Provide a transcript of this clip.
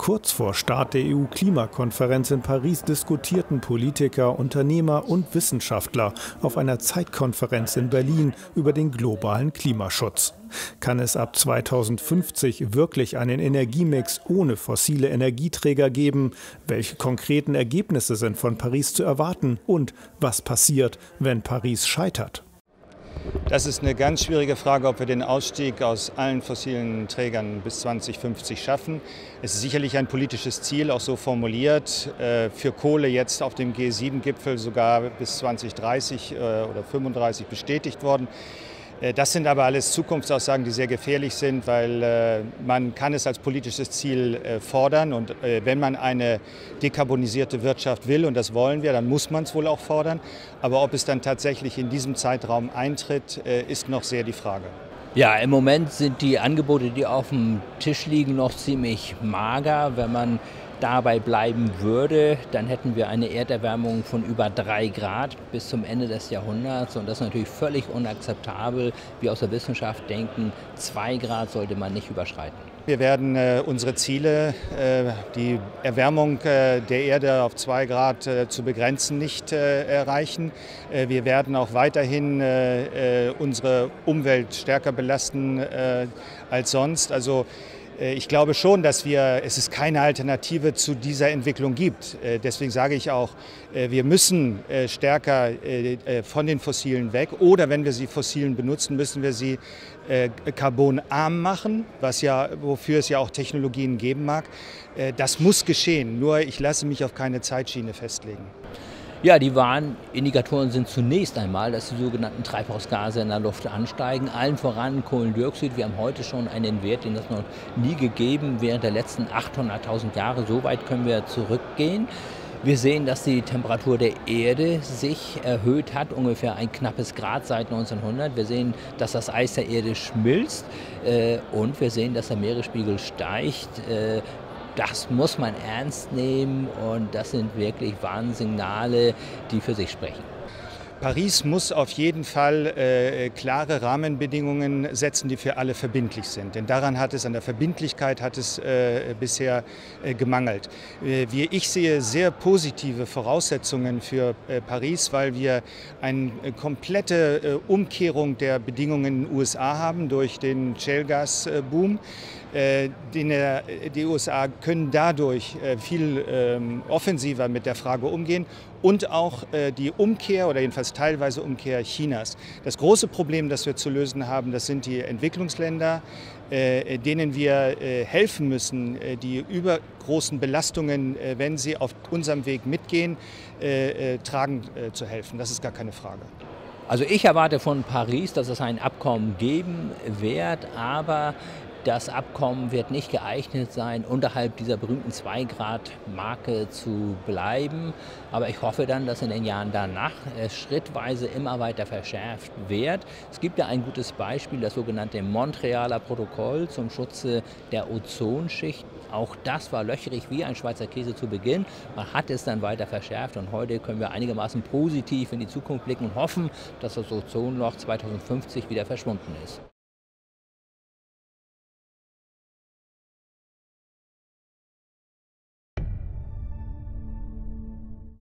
Kurz vor Start der EU-Klimakonferenz in Paris diskutierten Politiker, Unternehmer und Wissenschaftler auf einer Zeitkonferenz in Berlin über den globalen Klimaschutz. Kann es ab 2050 wirklich einen Energiemix ohne fossile Energieträger geben? Welche konkreten Ergebnisse sind von Paris zu erwarten? Und was passiert, wenn Paris scheitert? Das ist eine ganz schwierige Frage, ob wir den Ausstieg aus allen fossilen Trägern bis 2050 schaffen. Es ist sicherlich ein politisches Ziel, auch so formuliert, äh, für Kohle jetzt auf dem G7-Gipfel sogar bis 2030 äh, oder 35 bestätigt worden. Äh, das sind aber alles Zukunftsaussagen, die sehr gefährlich sind, weil äh, man kann es als politisches Ziel äh, fordern und wenn man eine dekarbonisierte Wirtschaft will, und das wollen wir, dann muss man es wohl auch fordern. Aber ob es dann tatsächlich in diesem Zeitraum eintritt, ist noch sehr die Frage. Ja, im Moment sind die Angebote, die auf dem Tisch liegen, noch ziemlich mager. Wenn man dabei bleiben würde, dann hätten wir eine Erderwärmung von über drei Grad bis zum Ende des Jahrhunderts. Und das ist natürlich völlig unakzeptabel. Wir aus der Wissenschaft denken, zwei Grad sollte man nicht überschreiten. Wir werden äh, unsere Ziele, äh, die Erwärmung äh, der Erde auf zwei Grad äh, zu begrenzen, nicht äh, erreichen. Äh, wir werden auch weiterhin unsere Umwelt stärker belasten als sonst. Also ich glaube schon, dass wir, es ist keine Alternative zu dieser Entwicklung gibt. Äh, deswegen sage ich auch, äh, wir müssen stärker von den Fossilen weg oder wenn wir sie Fossilen benutzen, müssen wir sie carbonarm machen, was ja, wofür es ja auch Technologien geben mag. Das muss geschehen, nur ich lasse mich auf keine Zeitschiene festlegen. Ja, die Warnindikatoren sind zunächst einmal, dass die sogenannten Treibhausgase in der Luft ansteigen. Allen voran Kohlendioxid. Wir haben heute schon einen Wert, den es noch nie gegeben während der letzten 800.000 Jahre. So weit können wir zurückgehen. Wir sehen, dass die Temperatur der Erde sich erhöht hat, ungefähr ein knappes Grad seit 1900. Wir sehen, dass das Eis der Erde schmilzt äh, und wir sehen, dass der Meeresspiegel steigt. Äh, das muss man ernst nehmen und das sind wirklich Warnsignale, die für sich sprechen. Paris muss auf jeden Fall äh, klare Rahmenbedingungen setzen, die für alle verbindlich sind. Denn daran hat es, an der Verbindlichkeit hat es äh, bisher äh, gemangelt. Äh, wie ich sehe sehr positive Voraussetzungen für äh, Paris, weil wir eine äh, komplette Umkehrung der Bedingungen in den USA haben durch den Shale-Gas-Boom. die USA können dadurch viel ähm, offensiver mit der Frage umgehen und auch die Umkehr oder jedenfalls teilweise Umkehr Chinas. Das große Problem, das wir zu lösen haben, das sind die Entwicklungsländer, äh, denen wir äh, helfen müssen, äh, die übergroßen Belastungen, wenn sie auf unserem Weg mitgehen, tragen zu helfen. Das ist gar keine Frage. Also ich erwarte von Paris, dass es ein Abkommen geben wird, aber das Abkommen wird nicht geeignet sein, unterhalb dieser berühmten 2-Grad-Marke zu bleiben. Aber ich hoffe dann, dass in den Jahren danach es schrittweise immer weiter verschärft wird. Es gibt ja ein gutes Beispiel, das sogenannte Montrealer Protokoll zum Schutze der Ozonschicht. Auch das war löcherig wie ein Schweizer Käse zu Beginn. Man hat es dann weiter verschärft und heute können wir einigermaßen positiv in die Zukunft blicken und hoffen, dass das Ozonloch 2050 wieder verschwunden ist.